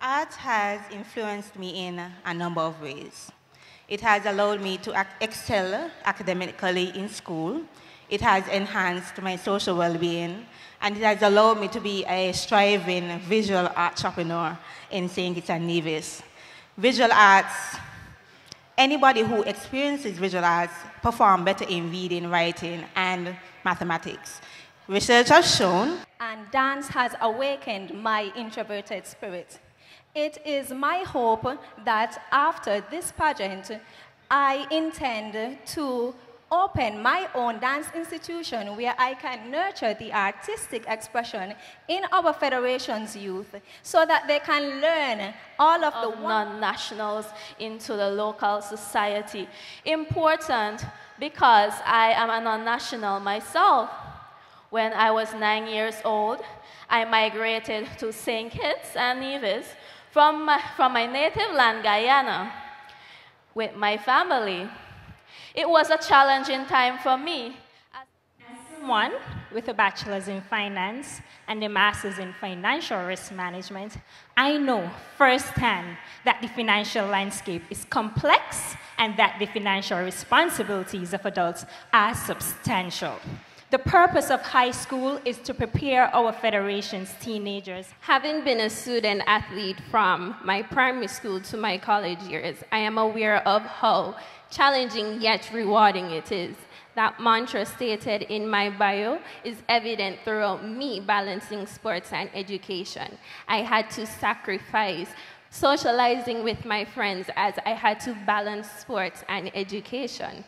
Art has influenced me in a number of ways. It has allowed me to excel academically in school. It has enhanced my social well-being, and it has allowed me to be a striving visual entrepreneur in St. Kitts and Nevis. Visual arts, anybody who experiences visual arts perform better in reading, writing, and mathematics. Research has shown. And dance has awakened my introverted spirit. It is my hope that after this pageant, I intend to open my own dance institution where I can nurture the artistic expression in our federation's youth so that they can learn all of, of the non-nationals into the local society. Important because I am a non-national myself. When I was nine years old, I migrated to St. Kitts and Nevis from my, from my native land, Guyana, with my family. It was a challenging time for me. As someone with a bachelor's in finance and a master's in financial risk management, I know firsthand that the financial landscape is complex and that the financial responsibilities of adults are substantial. The purpose of high school is to prepare our federation's teenagers. Having been a student athlete from my primary school to my college years, I am aware of how challenging yet rewarding it is. That mantra stated in my bio is evident throughout me balancing sports and education. I had to sacrifice socializing with my friends as I had to balance sports and education.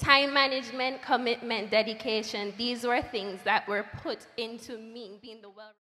Time management, commitment, dedication, these were things that were put into me being the well